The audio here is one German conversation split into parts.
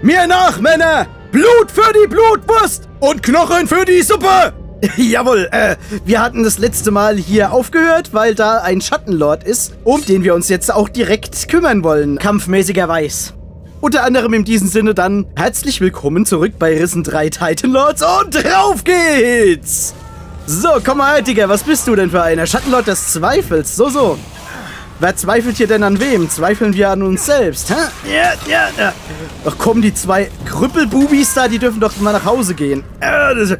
Mir nach, Männer! Blut für die Blutwurst und Knochen für die Suppe! Jawohl, äh, wir hatten das letzte Mal hier aufgehört, weil da ein Schattenlord ist, um den wir uns jetzt auch direkt kümmern wollen, kampfmäßigerweise. Unter anderem in diesem Sinne dann herzlich willkommen zurück bei Risen 3 Titan Lords und drauf geht's! So, komm mal, Digga, was bist du denn für einer? Schattenlord des Zweifels, so, so. Wer zweifelt hier denn an wem? Zweifeln wir an uns selbst, hä? Ja, ja, ja. Ach komm, die zwei Krüppelbubis da, die dürfen doch mal nach Hause gehen. Äh, das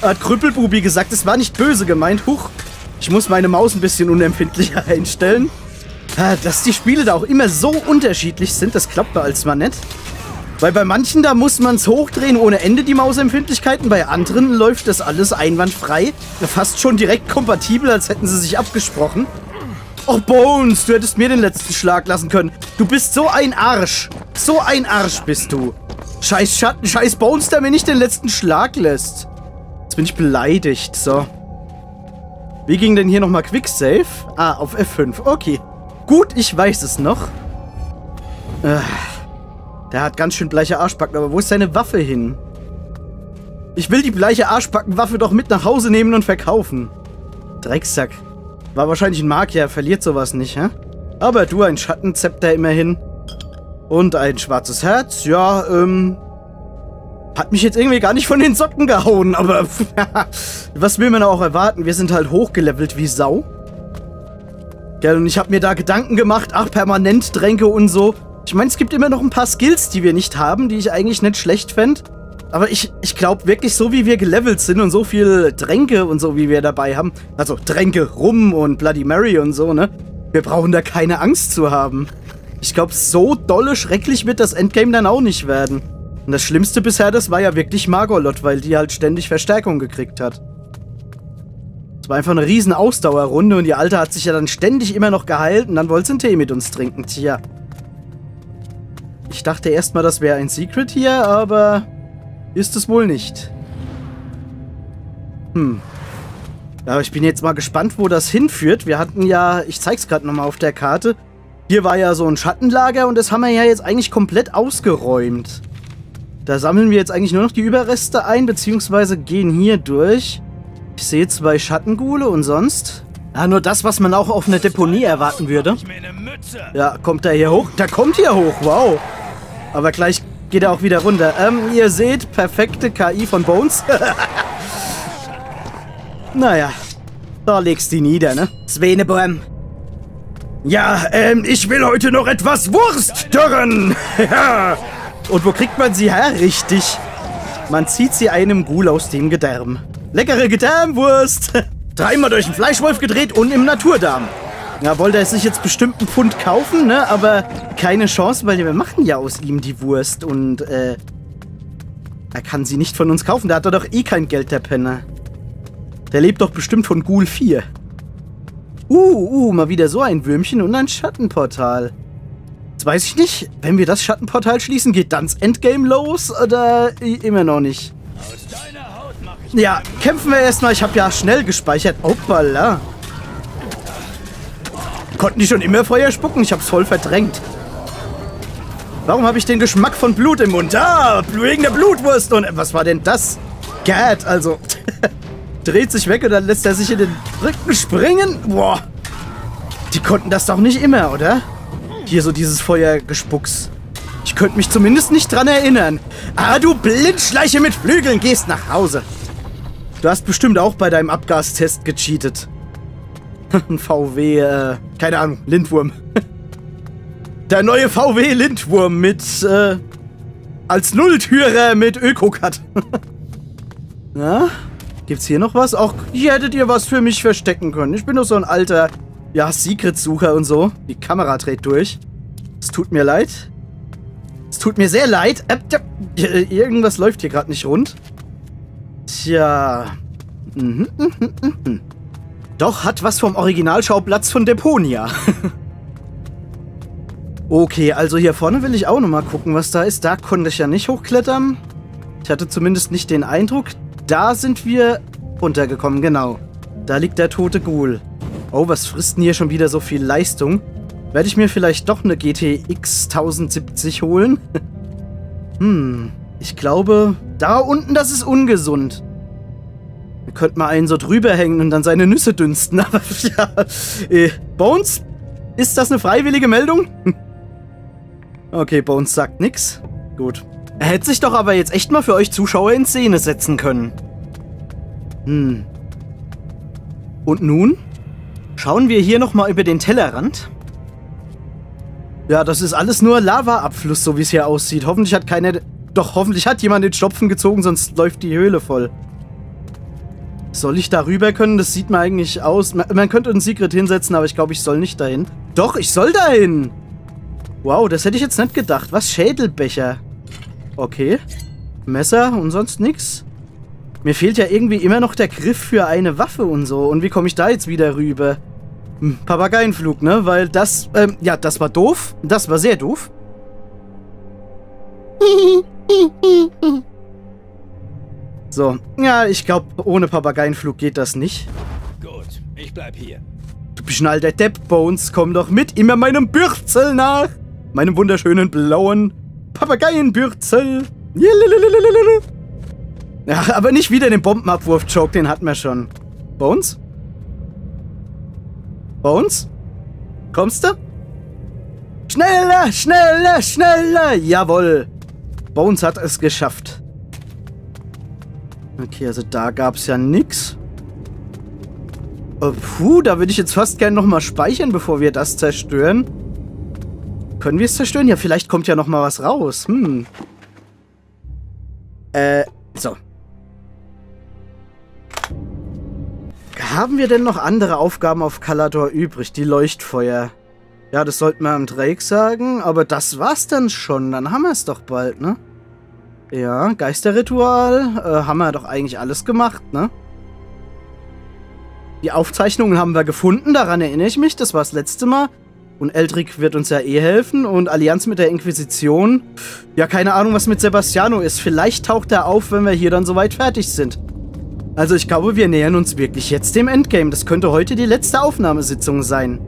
hat Krüppelbubi gesagt, es war nicht böse gemeint. Huch, ich muss meine Maus ein bisschen unempfindlicher einstellen. Dass die Spiele da auch immer so unterschiedlich sind, das klappt bei als mal nicht. Weil bei manchen, da muss man es hochdrehen ohne Ende, die Mausempfindlichkeiten. Bei anderen läuft das alles einwandfrei. Fast schon direkt kompatibel, als hätten sie sich abgesprochen. Oh, Bones, du hättest mir den letzten Schlag lassen können. Du bist so ein Arsch. So ein Arsch bist du. Scheiß Schatten, scheiß Bones, der mir nicht den letzten Schlag lässt. Jetzt bin ich beleidigt. So. Wie ging denn hier nochmal Quicksave? Ah, auf F5. Okay. Gut, ich weiß es noch. Äh, der hat ganz schön bleiche Arschbacken, aber wo ist seine Waffe hin? Ich will die bleiche Arschbackenwaffe doch mit nach Hause nehmen und verkaufen. Drecksack. War wahrscheinlich ein Magier, verliert sowas nicht, hä? Aber du, ein Schattenzepter immerhin. Und ein schwarzes Herz, ja, ähm... Hat mich jetzt irgendwie gar nicht von den Socken gehauen, aber... was will man auch erwarten? Wir sind halt hochgelevelt wie Sau. Gell, und ich habe mir da Gedanken gemacht, ach, permanent Tränke und so. Ich meine, es gibt immer noch ein paar Skills, die wir nicht haben, die ich eigentlich nicht schlecht fände. Aber ich, ich glaube wirklich, so wie wir gelevelt sind und so viel Tränke und so wie wir dabei haben, also Tränke, Rum und Bloody Mary und so, ne? Wir brauchen da keine Angst zu haben. Ich glaube, so dolle schrecklich wird das Endgame dann auch nicht werden. Und das Schlimmste bisher, das war ja wirklich Margolot, weil die halt ständig Verstärkung gekriegt hat. Es war einfach eine riesen Ausdauerrunde und die Alte hat sich ja dann ständig immer noch geheilt und dann wollte sie einen Tee mit uns trinken. Tja. Ich dachte erstmal, das wäre ein Secret hier, aber ist es wohl nicht. Hm. Aber ich bin jetzt mal gespannt, wo das hinführt. Wir hatten ja, ich zeig's gerade nochmal auf der Karte. Hier war ja so ein Schattenlager und das haben wir ja jetzt eigentlich komplett ausgeräumt. Da sammeln wir jetzt eigentlich nur noch die Überreste ein, beziehungsweise gehen hier durch. Ich sehe zwei Schattengule und sonst... Ah, nur das, was man auch auf einer Deponie erwarten würde. Ja, kommt er hier hoch? Der kommt hier hoch, wow. Aber gleich geht er auch wieder runter. Ähm, ihr seht, perfekte KI von Bones. naja, da legst du die nieder, ne? Sveneborn. Ja, ähm, ich will heute noch etwas Wurst dürren. Und wo kriegt man sie her? Richtig. Man zieht sie einem Ghoul aus dem Gedärm. Leckere Gedärmwurst. Dreimal durch den Fleischwolf gedreht und im Naturdarm. Ja, wollte er sich jetzt bestimmt einen Pfund kaufen, ne? Aber keine Chance, weil wir machen ja aus ihm die Wurst und, äh... Er kann sie nicht von uns kaufen. Da hat er doch eh kein Geld, der Penner. Der lebt doch bestimmt von Ghoul 4. Uh, uh, mal wieder so ein Würmchen und ein Schattenportal. Jetzt weiß ich nicht, wenn wir das Schattenportal schließen, geht dann das Endgame los oder immer noch nicht? Ja, kämpfen wir erstmal. Ich habe ja schnell gespeichert. Hoppala. Konnten die schon immer Feuer spucken? Ich hab's voll verdrängt. Warum habe ich den Geschmack von Blut im Mund? Ah, wegen der Blutwurst. Und was war denn das? Gad, also. Dreht sich weg und dann lässt er sich in den Rücken springen. Boah. Die konnten das doch nicht immer, oder? Hier so dieses Feuergespucks. Ich könnte mich zumindest nicht dran erinnern. Ah, du Blindschleiche mit Flügeln, gehst nach Hause. Du hast bestimmt auch bei deinem Abgastest gecheatet. Ein VW, äh, keine Ahnung, Lindwurm. Der neue VW Lindwurm mit, äh, als Nulltürer mit Öko-Cut. ja? Gibt's hier noch was? Auch hier hättet ihr was für mich verstecken können. Ich bin doch so ein alter, ja, Secret-Sucher und so. Die Kamera dreht durch. Es tut mir leid. Es tut mir sehr leid. Äh, irgendwas läuft hier gerade nicht rund. Tja. Mhm, mhm, mhm. Doch hat was vom Originalschauplatz von Deponia. okay, also hier vorne will ich auch nochmal gucken, was da ist. Da konnte ich ja nicht hochklettern. Ich hatte zumindest nicht den Eindruck. Da sind wir runtergekommen, genau. Da liegt der tote Ghoul. Oh, was frisst denn hier schon wieder so viel Leistung? Werde ich mir vielleicht doch eine GTX 1070 holen? Hm, ich glaube, da unten, das ist ungesund. Wir könnten mal einen so drüber hängen und dann seine Nüsse dünsten, aber ja. Äh, Bones? Ist das eine freiwillige Meldung? okay, Bones sagt nix. Gut. Er hätte sich doch aber jetzt echt mal für euch Zuschauer in Szene setzen können. Hm. Und nun? Schauen wir hier nochmal über den Tellerrand. Ja, das ist alles nur Lavaabfluss, so wie es hier aussieht. Hoffentlich hat keine... Doch, hoffentlich hat jemand den Stopfen gezogen, sonst läuft die Höhle voll. Soll ich da rüber können? Das sieht mir eigentlich aus. Man, könnte einen Secret hinsetzen, aber ich glaube, ich soll nicht dahin. Doch, ich soll dahin! Wow, das hätte ich jetzt nicht gedacht. Was? Schädelbecher. Okay. Messer und sonst nichts. Mir fehlt ja irgendwie immer noch der Griff für eine Waffe und so. Und wie komme ich da jetzt wieder rüber? Hm, Papageienflug, ne? Weil das, ähm, ja, das war doof. Das war sehr doof. So, ja, ich glaube, ohne Papageienflug geht das nicht. Gut, ich bleib hier. Du bist ein alter Depp, Bones. Komm doch mit, immer meinem Bürzel nach. Meinem wunderschönen blauen Papageienbürzel. Ja, aber nicht wieder den Bombenabwurf-Joke, den hatten wir schon. Bones? Bones? Kommst du? Schneller, schneller, schneller! Jawohl. Bones hat es geschafft. Okay, also da gab es ja nichts. Oh, puh, da würde ich jetzt fast gerne nochmal speichern, bevor wir das zerstören. Können wir es zerstören? Ja, vielleicht kommt ja nochmal was raus. Hm. Äh, so. Haben wir denn noch andere Aufgaben auf Kalador übrig? Die Leuchtfeuer. Ja, das sollten wir am Drake sagen, aber das war's dann schon. Dann haben wir es doch bald, ne? Ja, Geisterritual. Äh, haben wir doch eigentlich alles gemacht, ne? Die Aufzeichnungen haben wir gefunden, daran erinnere ich mich. Das war das letzte Mal. Und Eldrick wird uns ja eh helfen. Und Allianz mit der Inquisition. Ja, keine Ahnung, was mit Sebastiano ist. Vielleicht taucht er auf, wenn wir hier dann soweit fertig sind. Also ich glaube, wir nähern uns wirklich jetzt dem Endgame. Das könnte heute die letzte Aufnahmesitzung sein.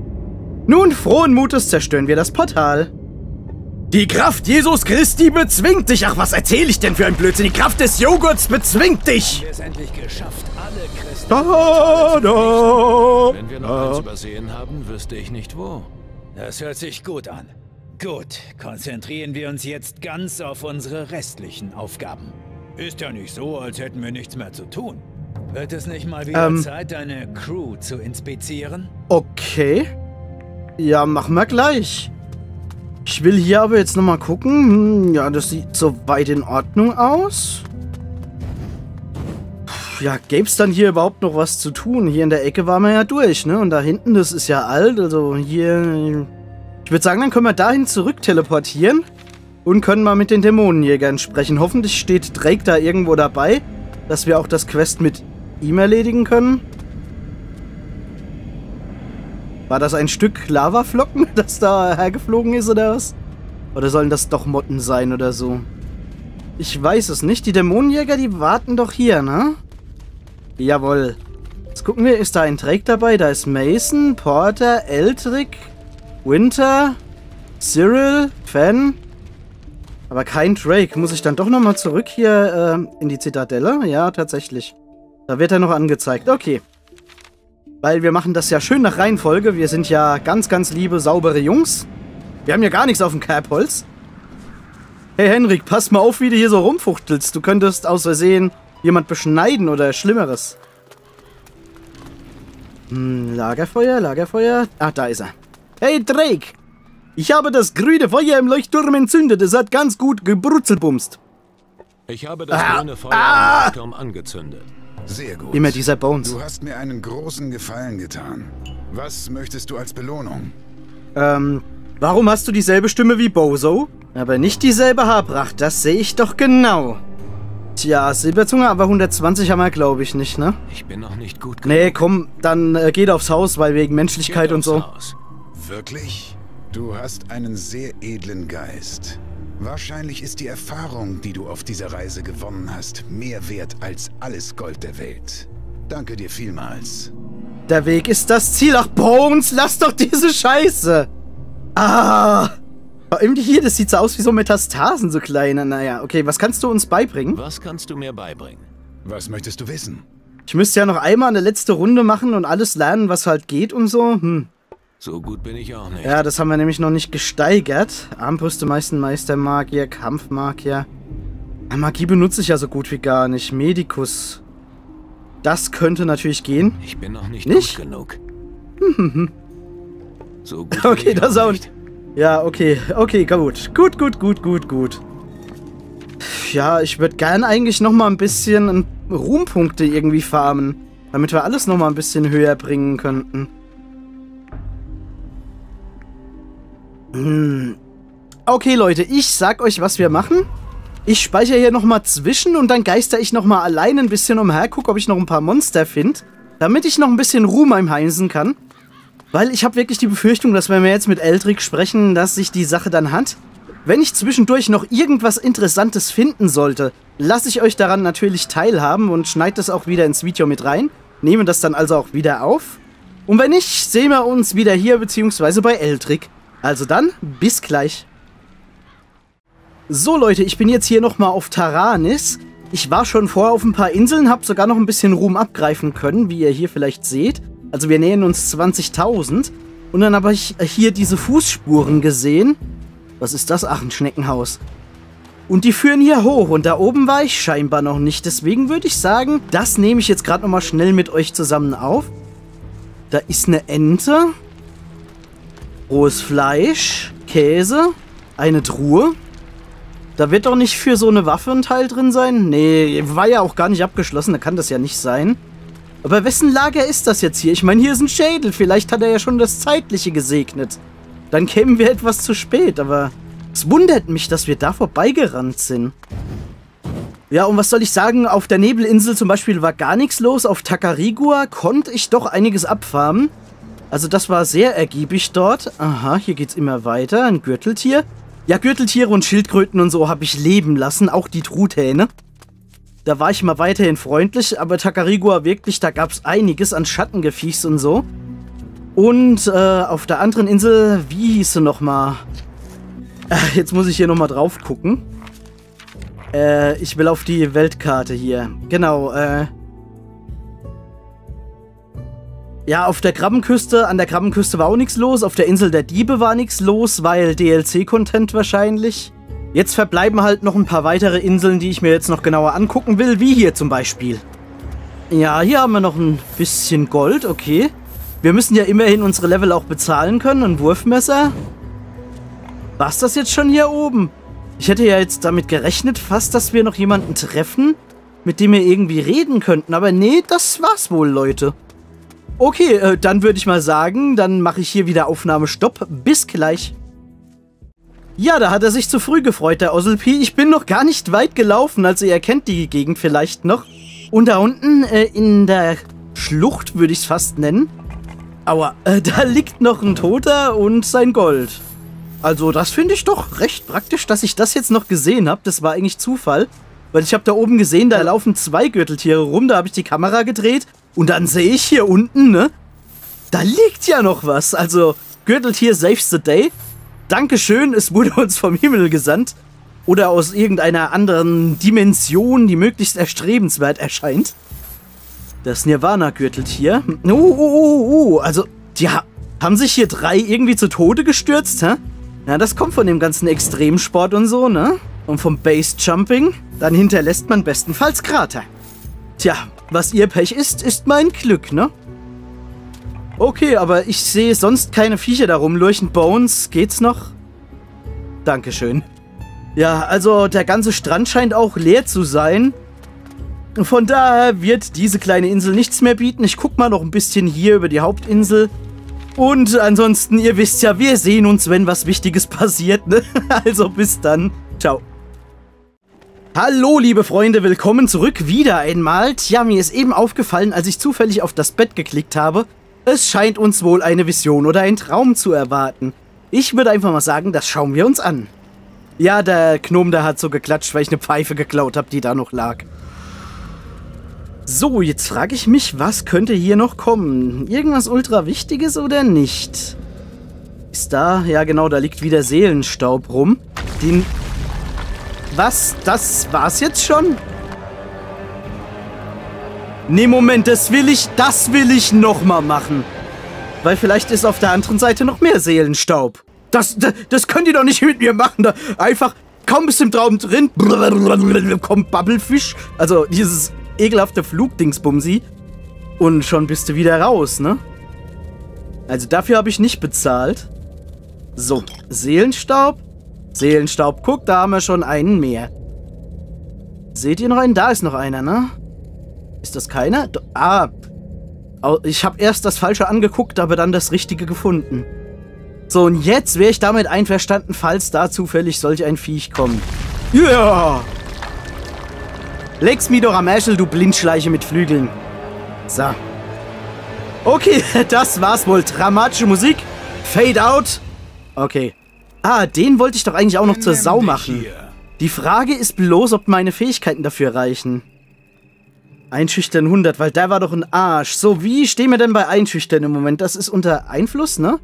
Nun, frohen Mutes zerstören wir das Portal. Die Kraft Jesus Christi bezwingt dich. Ach, was erzähle ich denn für ein Blödsinn? Die Kraft des Joghurts bezwingt dich. Wir es endlich geschafft, alle Christen Da, da, Wenn wir noch da. eins übersehen haben, wüsste ich nicht wo. Das hört sich gut an. Gut, konzentrieren wir uns jetzt ganz auf unsere restlichen Aufgaben. Ist ja nicht so, als hätten wir nichts mehr zu tun. Wird es nicht mal wieder Ähm. Zeit, deine Crew zu inspizieren? Okay. Ja, machen wir gleich. Ich will hier aber jetzt nochmal gucken. Hm, Ja, das sieht soweit in Ordnung aus. Ja, gäbe es dann hier überhaupt noch was zu tun? Hier in der Ecke waren wir ja durch, ne? Und da hinten, das ist ja alt. Also hier... Ich würde sagen, dann können wir dahin zurück teleportieren. Und können mal mit den Dämonenjägern sprechen. Hoffentlich steht Drake da irgendwo dabei, dass wir auch das Quest mit ihm erledigen können. War das ein Stück Lavaflocken, das da hergeflogen ist oder was? Oder sollen das doch Motten sein oder so? Ich weiß es nicht. Die Dämonenjäger, die warten doch hier, ne? Jawohl. Jetzt gucken wir, ist da ein Drake dabei? Da ist Mason, Porter, Eldrick, Winter, Cyril, Fan. Aber kein Drake. Muss ich dann doch nochmal zurück hier äh, in die Zitadelle? Ja, tatsächlich. Da wird er noch angezeigt. Okay. Weil wir machen das ja schön nach Reihenfolge. Wir sind ja ganz, ganz liebe, saubere Jungs. Wir haben ja gar nichts auf dem Kerbholz. Hey Henrik, pass mal auf, wie du hier so rumfuchtelst. Du könntest aus Versehen jemand beschneiden oder Schlimmeres. Hm, Lagerfeuer, Lagerfeuer. Ah, da ist er. Hey Drake! Ich habe das grüne Feuer im Leuchtturm entzündet. Es hat ganz gut gebrutzelbumst. Ich habe das Ah, grüne Feuer ah. im Leuchtturm angezündet. Sehr gut. Immer dieser Bones. Du hast mir einen großen Gefallen getan. Was möchtest du als Belohnung? Ähm, warum hast du dieselbe Stimme wie Bozo? Aber nicht dieselbe Haarpracht, das sehe ich doch genau. Tja, Silberzunge, aber 120 haben wir, glaube ich, nicht, ne? Ich bin noch nicht gut Nee, komm, dann äh, geht aufs Haus, weil wegen Menschlichkeit Geht und so. Haus. Wirklich? Du hast einen sehr edlen Geist. Wahrscheinlich ist die Erfahrung, die du auf dieser Reise gewonnen hast, mehr wert als alles Gold der Welt. Danke dir vielmals. Der Weg ist das Ziel. Ach, Bones, lass doch diese Scheiße. Ah. Die hier, das sieht so aus wie so Metastasen, so kleine. Naja, okay, was kannst du uns beibringen? Was kannst du mir beibringen? Was möchtest du wissen? Ich müsste ja noch einmal eine letzte Runde machen und alles lernen, was halt geht und so. Hm. So gut bin ich auch nicht. Ja, das haben wir nämlich noch nicht gesteigert. Armbrüste, meisten Meistermagier, Kampfmagier. Ja, Magie benutze ich ja so gut wie gar nicht. Medikus. Das könnte natürlich gehen. Ich bin noch nicht, Nicht? gut genug. So gut Okay, das auch auch nicht. Ja, okay, okay, gut. Gut, gut, gut, gut, gut. Ja, ich würde gern eigentlich noch mal ein bisschen Ruhmpunkte irgendwie farmen, damit wir alles noch mal ein bisschen höher bringen könnten. Okay, Leute, ich sag euch, was wir machen. Ich speichere hier noch mal zwischen und dann geister ich noch mal allein ein bisschen umher, guck, ob ich noch ein paar Monster finde, damit ich noch ein bisschen Ruhm einheimsen kann. Weil ich habe wirklich die Befürchtung, dass wenn wir jetzt mit Eldrick sprechen, dass sich die Sache dann hat. Wenn ich zwischendurch noch irgendwas Interessantes finden sollte, lasse ich euch daran natürlich teilhaben und schneide das auch wieder ins Video mit rein. Nehme das dann also auch wieder auf. Und wenn nicht, sehen wir uns wieder hier beziehungsweise bei Eldrick. Also dann, bis gleich. So Leute, ich bin jetzt hier nochmal auf Taranis. Ich war schon vorher auf ein paar Inseln, habe sogar noch ein bisschen Ruhm abgreifen können, wie ihr hier vielleicht seht. Also wir nähern uns 20.000. Und dann habe ich hier diese Fußspuren gesehen. Was ist das? Ach, ein Schneckenhaus. Und die führen hier hoch und da oben war ich scheinbar noch nicht. Deswegen würde ich sagen, das nehme ich jetzt gerade nochmal schnell mit euch zusammen auf. Da ist eine Ente. Rohes Fleisch. Käse. Eine Truhe. Da wird doch nicht für so eine Waffe ein Teil drin sein? Nee, war ja auch gar nicht abgeschlossen. Da kann das ja nicht sein. Aber wessen Lager ist das jetzt hier? Ich meine, hier ist ein Schädel. Vielleicht hat er ja schon das Zeitliche gesegnet. Dann kämen wir etwas zu spät, aber es wundert mich, dass wir da vorbeigerannt sind. Ja, und was soll ich sagen? Auf der Nebelinsel zum Beispiel war gar nichts los. Auf Takarigua konnte ich doch einiges abfarmen. Also das war sehr ergiebig dort. Aha, hier geht's immer weiter. Ein Gürteltier. Ja, Gürteltiere und Schildkröten und so habe ich leben lassen. Auch die Truthähne. Da war ich mal weiterhin freundlich, aber Takarigua wirklich, da gab es einiges an Schattengefiechs und so. Und äh, auf der anderen Insel, wie hieß sie nochmal? Äh, jetzt muss ich hier nochmal drauf gucken. Äh, ich will auf die Weltkarte hier. Genau, äh. Ja, auf der Krabbenküste, an der Krabbenküste war auch nichts los. Auf der Insel der Diebe war nichts los, weil DLC-Content wahrscheinlich. Jetzt verbleiben halt noch ein paar weitere Inseln, die ich mir jetzt noch genauer angucken will, wie hier zum Beispiel. Ja, hier haben wir noch ein bisschen Gold, okay. Wir müssen ja immerhin unsere Level auch bezahlen können. Ein Wurfmesser. War's das jetzt schon hier oben? Ich hätte ja jetzt damit gerechnet, fast, dass wir noch jemanden treffen, mit dem wir irgendwie reden könnten. Aber nee, das war's wohl, Leute. Okay, äh, dann würde ich mal sagen, dann mache ich hier wieder Aufnahmestopp. Bis gleich. Ja, da hat er sich zu früh gefreut, der Osselpi. Ich bin noch gar nicht weit gelaufen, also ihr kennt die Gegend vielleicht noch. Und da unten äh, in der Schlucht würde ich es fast nennen. Aua, äh, da liegt noch ein Toter und sein Gold. Also das finde ich doch recht praktisch, dass ich das jetzt noch gesehen habe. Das war eigentlich Zufall. Weil ich habe da oben gesehen, da laufen zwei Gürteltiere rum. Da habe ich die Kamera gedreht. Und dann sehe ich hier unten, ne? Da liegt ja noch was. Also Gürteltier saves the day. Dankeschön, es wurde uns vom Himmel gesandt. Oder aus irgendeiner anderen Dimension, die möglichst erstrebenswert erscheint. Das Nirvana-Gürteltier. Uh, uh, uh, uh. Also, die ha haben sich hier drei irgendwie zu Tode gestürzt, hä? Ja, das kommt von dem ganzen Extremsport und so, ne? Und vom Base-Jumping. Dann hinterlässt man bestenfalls Krater. Tja, was ihr Pech ist, ist mein Glück, ne? Okay, aber ich sehe sonst keine Viecher da rumlurchen. Bones, geht's noch? Dankeschön. Ja, also der ganze Strand scheint auch leer zu sein. Von daher wird diese kleine Insel nichts mehr bieten. Ich guck mal noch ein bisschen hier über die Hauptinsel. Und ansonsten, ihr wisst ja, wir sehen uns, wenn was Wichtiges passiert, ne? Also bis dann. Ciao. Hallo, liebe Freunde, willkommen zurück wieder einmal. Tja, mir ist eben aufgefallen, als ich zufällig auf das Bett geklickt habe, es scheint uns wohl eine Vision oder ein Traum zu erwarten. Ich würde einfach mal sagen, das schauen wir uns an. Ja, der Gnome, der hat so geklatscht, weil ich eine Pfeife geklaut habe, die da noch lag. So, jetzt frage ich mich, was könnte hier noch kommen? Irgendwas ultra Wichtiges oder nicht? Ist da? Ja, genau, da liegt wieder Seelenstaub rum. Den... Was? Das war's jetzt schon? Nee, Moment, das will ich, das will ich nochmal machen. Weil vielleicht ist auf der anderen Seite noch mehr Seelenstaub. Das, das, das könnt ihr doch nicht mit mir machen. Da einfach, kaum bist du im Traum drin, kommt Bubblefish. Also dieses ekelhafte Flugdingsbumsi. Und schon bist du wieder raus, ne? Also dafür habe ich nicht bezahlt. So, Seelenstaub. Seelenstaub, guck, da haben wir schon einen mehr. Seht ihr noch einen? Da ist noch einer, ne? Ist das keiner? Do ah, ich habe erst das Falsche angeguckt, aber dann das Richtige gefunden. So, und jetzt wäre ich damit einverstanden, falls da zufällig solch ein Viech kommt. Ja! Yeah! Lex mir doch am Äschel, du Blindschleiche mit Flügeln. So. Okay, das war's wohl. Dramatische Musik. Fade out. Okay. Ah, den wollte ich doch eigentlich auch noch zur Sau machen. Die Frage ist bloß, ob meine Fähigkeiten dafür reichen. Einschüchtern 100, weil der war doch ein Arsch. So, wie stehen wir denn bei Einschüchtern im Moment? Das ist unter Einfluss, ne?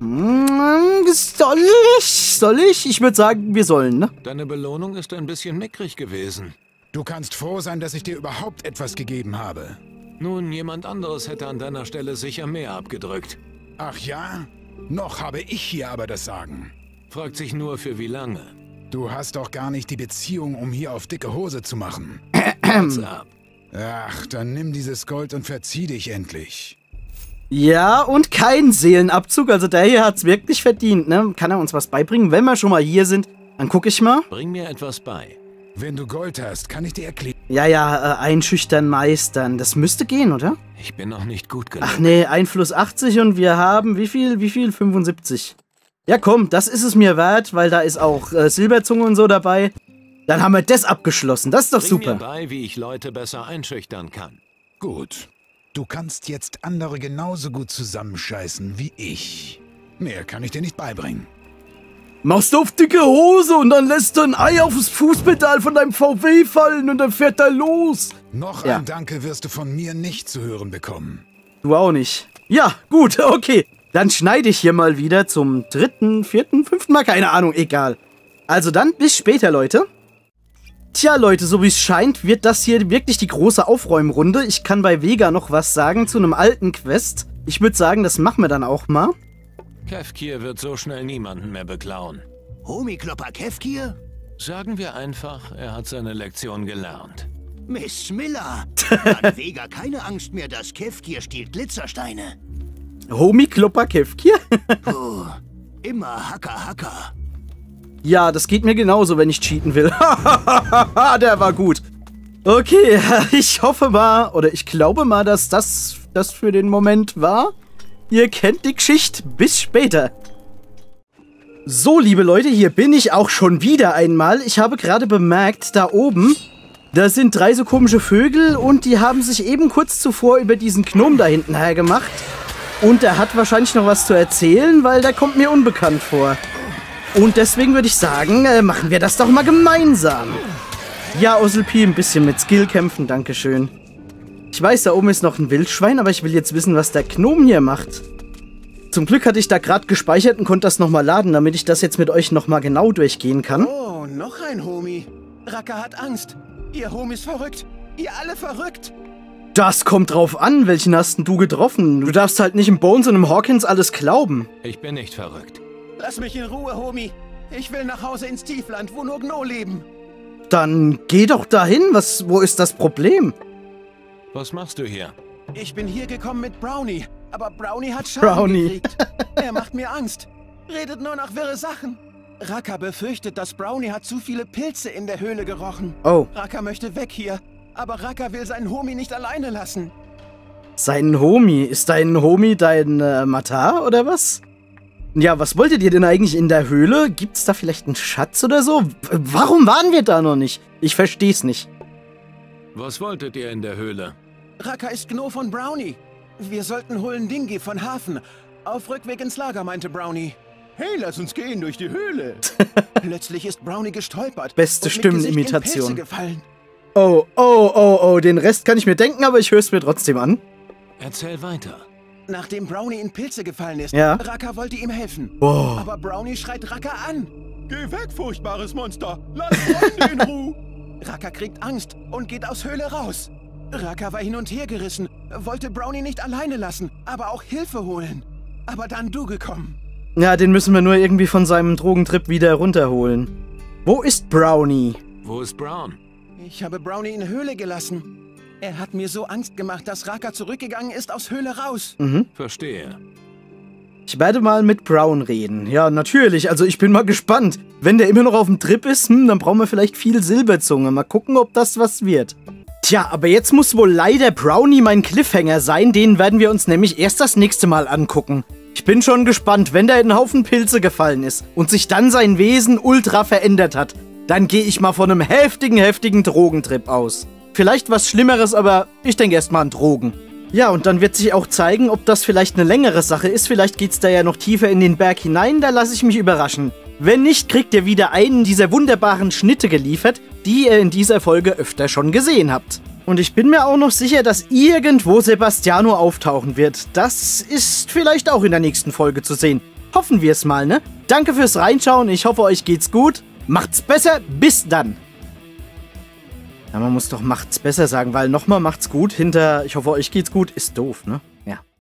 Hm, soll ich? Soll ich? Ich würde sagen, wir sollen, ne? Deine Belohnung ist ein bisschen mickrig gewesen. Du kannst froh sein, dass ich dir überhaupt etwas gegeben habe. Nun, jemand anderes hätte an deiner Stelle sicher mehr abgedrückt. Ach ja? Noch habe ich hier aber das Sagen. Fragt sich nur, für wie lange. Du hast doch gar nicht die Beziehung, um hier auf dicke Hose zu machen. Ach, dann nimm dieses Gold und verzieh dich endlich. Ja, und kein Seelenabzug. Also der hier hat's wirklich verdient, ne? Kann er uns was beibringen? Wenn wir schon mal hier sind, dann guck ich mal. Bring mir etwas bei. Wenn du Gold hast, kann ich dir erklären. Ja, ja, äh, einschüchtern, meistern. Das müsste gehen, oder? Ich bin noch nicht gut genug. Ach nee, Einfluss 80 und wir haben, wie viel, wie viel? 75. Ja komm, das ist es mir wert, weil da ist auch äh, Silberzunge und so dabei. Dann haben wir das abgeschlossen. Das ist doch Bring super. Mir bei, wie ich Leute besser einschüchtern kann. Gut. Du kannst jetzt andere genauso gut zusammenscheißen wie ich. Mehr kann ich dir nicht beibringen. Machst du auf dicke Hose und dann lässt du ein Ei aufs Fußpedal von deinem VW fallen und dann fährt er los. Noch Ja. ein Danke wirst du von mir nicht zu hören bekommen. Du auch nicht. Ja, gut, okay. Dann schneide ich hier mal wieder zum dritten, vierten, fünften Mal. Keine Ahnung, egal. Also dann, bis später, Leute. Tja, Leute, so wie es scheint, wird das hier wirklich die große Aufräumrunde. Ich kann bei Vega noch was sagen zu einem alten Quest. Ich würde sagen, das machen wir dann auch mal. Kefkir wird so schnell niemanden mehr beklauen. Homiklopper Kefkir? Sagen wir einfach, er hat seine Lektion gelernt. Miss Miller. Hat Vega keine Angst mehr, dass Kefkir stiehlt Glitzersteine. Homie Klopper Kefkir? Puh, immer Hacker Hacker. ja, das geht mir genauso, wenn ich cheaten will. Der war gut. Okay, ich hoffe mal, oder ich glaube mal, dass das das für den Moment war. Ihr kennt die Geschichte. Bis später. So, liebe Leute, hier bin ich auch schon wieder einmal. Ich habe gerade bemerkt, da oben, da sind drei so komische Vögel und die haben sich eben kurz zuvor über diesen Gnom da hinten hergemacht. Und der hat wahrscheinlich noch was zu erzählen, weil der kommt mir unbekannt vor. Und deswegen würde ich sagen, äh, machen wir das doch mal gemeinsam. Ja, Osselpi, ein bisschen mit Skill kämpfen, dankeschön. Ich weiß, da oben ist noch ein Wildschwein, aber ich will jetzt wissen, was der Gnom hier macht. Zum Glück hatte ich da gerade gespeichert und konnte das nochmal laden, damit ich das jetzt mit euch nochmal genau durchgehen kann. Oh, noch ein Homie. Raka hat Angst. Ihr Homie ist verrückt. Ihr alle verrückt. Das kommt drauf an, welchen hast denn du getroffen? Du darfst halt nicht im Bones und im Hawkins alles glauben. Ich bin nicht verrückt. Lass mich in Ruhe, Homie. Ich will nach Hause ins Tiefland, wo nur Gno leben. Dann geh doch dahin, was, wo ist das Problem? Was machst du hier? Ich bin hier gekommen mit Brownie, aber Brownie hat Schaden Brownie. gekriegt. Er macht mir Angst. Redet nur nach wirre Sachen. Raka befürchtet, dass Brownie hat zu viele Pilze in der Höhle gerochen. Oh, Raka möchte weg hier, aber Raka will seinen Homie nicht alleine lassen. sein Homie. Ist dein Homie dein äh, Matar oder was? Ja, was wolltet ihr denn eigentlich in der Höhle? Gibt's da vielleicht einen Schatz oder so? Warum waren wir da noch nicht? Ich versteh's nicht. Was wolltet ihr in der Höhle? Raka ist Gno von Brownie. Wir sollten holen Dingi von Hafen. Auf Rückweg ins Lager, meinte Brownie. Hey, lass uns gehen durch die Höhle. Plötzlich ist Brownie gestolpert. Beste Stimmenimitation. Oh, oh, oh, oh, den Rest kann ich mir denken, aber ich hör's mir trotzdem an. Erzähl weiter. Nachdem Brownie in Pilze gefallen ist, Ja. Raka wollte ihm helfen. Boah. Aber Brownie schreit Raka an. Geh weg, furchtbares Monster! Lass Freunde in Ruhe! Raka kriegt Angst und geht aus Höhle raus. Raka war hin und her gerissen, wollte Brownie nicht alleine lassen, aber auch Hilfe holen. Aber dann du gekommen. Ja, den müssen wir nur irgendwie von seinem Drogentrip wieder runterholen. Wo ist Brownie? Wo ist Brown? Ich habe Brownie in Höhle gelassen. Er hat mir so Angst gemacht, dass Raka zurückgegangen ist aus Höhle raus. Verstehe. Ich werde mal mit Brown reden. Ja, natürlich. Also ich bin mal gespannt. Wenn der immer noch auf dem Trip ist, hm, dann brauchen wir vielleicht viel Silberzunge. Mal gucken, ob das was wird. Tja, aber jetzt muss wohl leider Brownie mein Cliffhanger sein. Den werden wir uns nämlich erst das nächste Mal angucken. Ich bin schon gespannt, wenn der in einen Haufen Pilze gefallen ist und sich dann sein Wesen ultra verändert hat. Dann gehe ich mal von einem heftigen, heftigen Drogentrip aus. Vielleicht was Schlimmeres, aber ich denke erst mal an Drogen. Ja, und dann wird sich auch zeigen, ob das vielleicht eine längere Sache ist. Vielleicht geht's da ja noch tiefer in den Berg hinein, da lasse ich mich überraschen. Wenn nicht, kriegt ihr wieder einen dieser wunderbaren Schnitte geliefert, die ihr in dieser Folge öfter schon gesehen habt. Und ich bin mir auch noch sicher, dass irgendwo Sebastiano auftauchen wird. Das ist vielleicht auch in der nächsten Folge zu sehen. Hoffen wir es mal, ne? Danke fürs Reinschauen, ich hoffe, euch geht's gut. Macht's besser, bis dann. Ja, man muss doch macht's besser sagen, weil nochmal macht's gut hinter, ich hoffe, euch geht's gut, ist doof, ne?